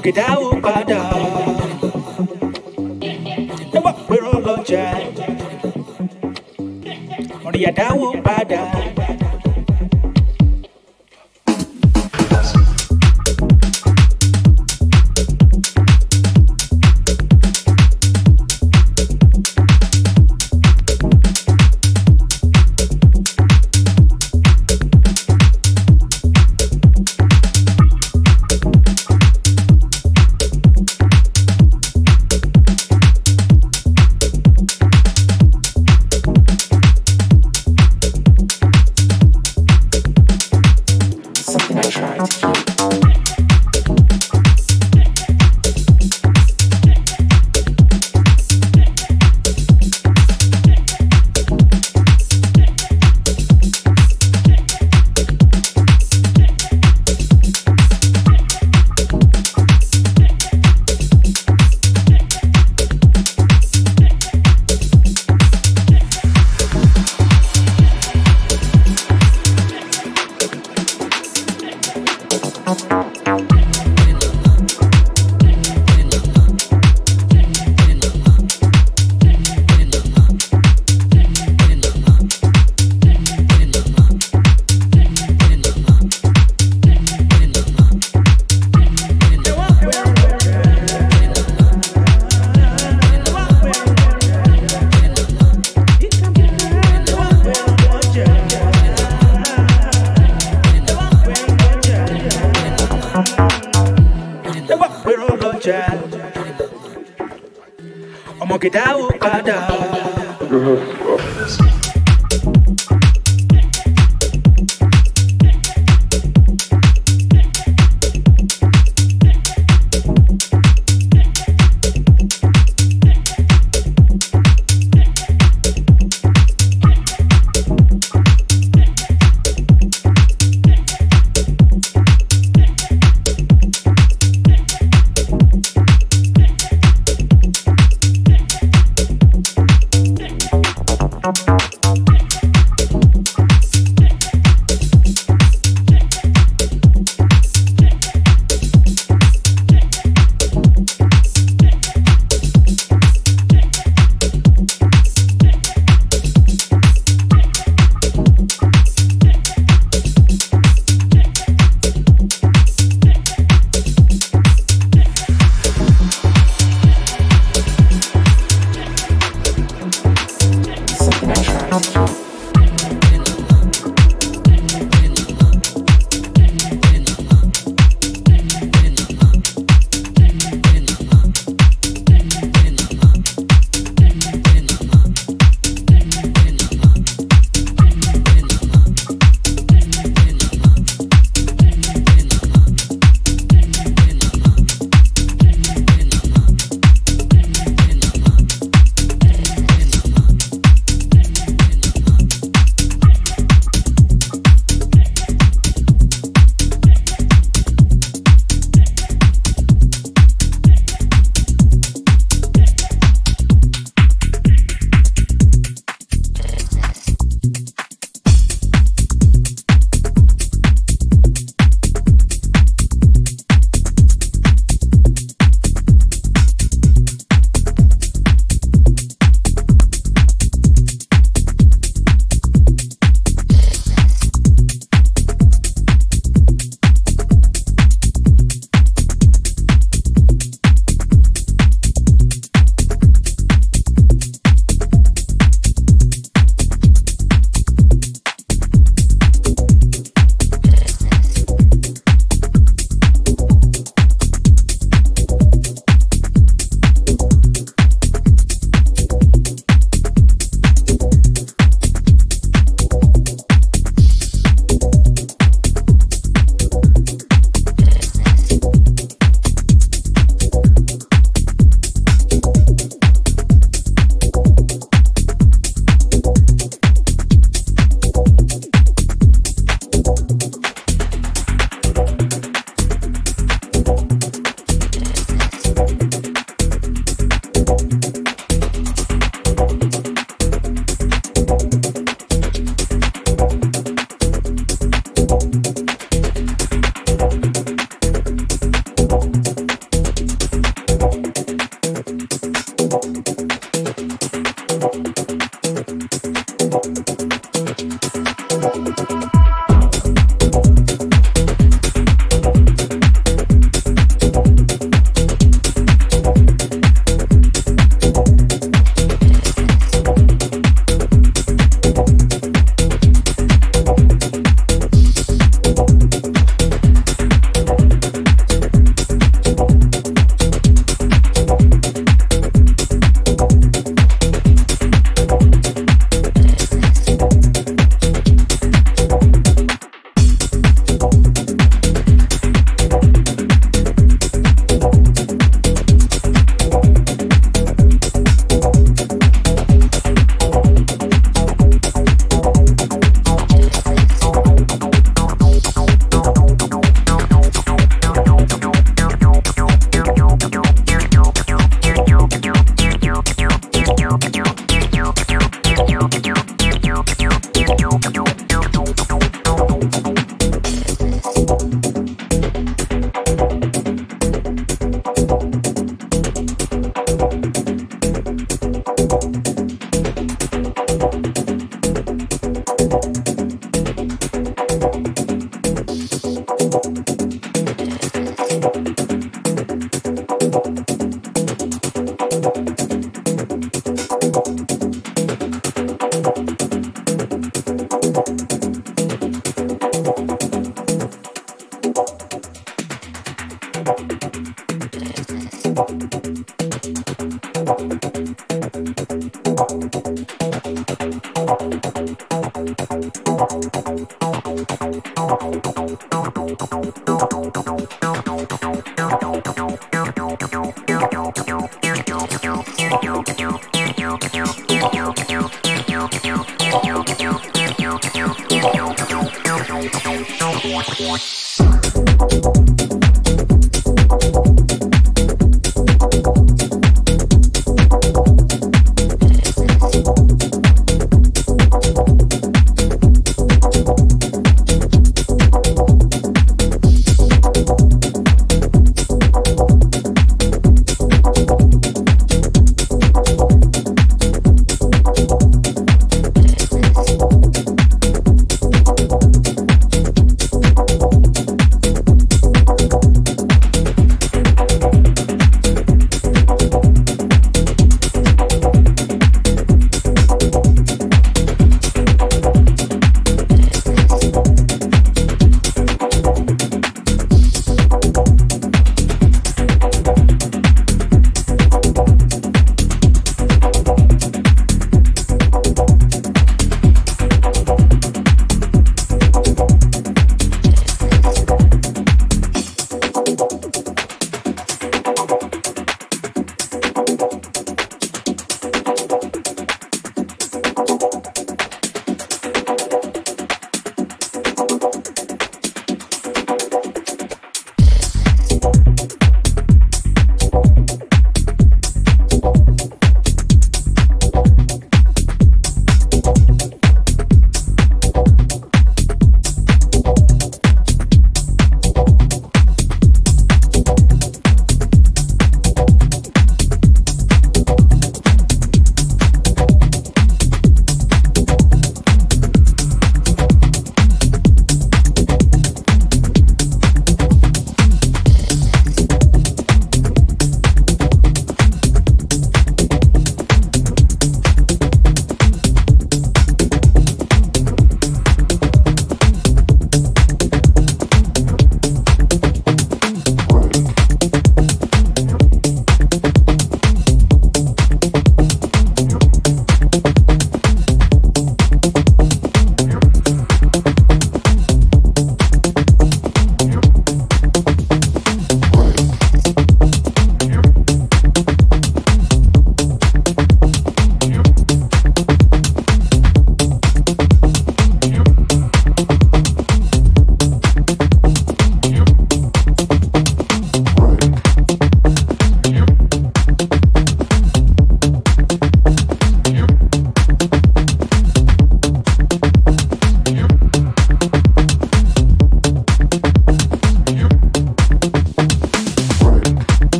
òkè dá ó padà. Nígbà pé rán lọ́jà, ọ̀rìyà dá.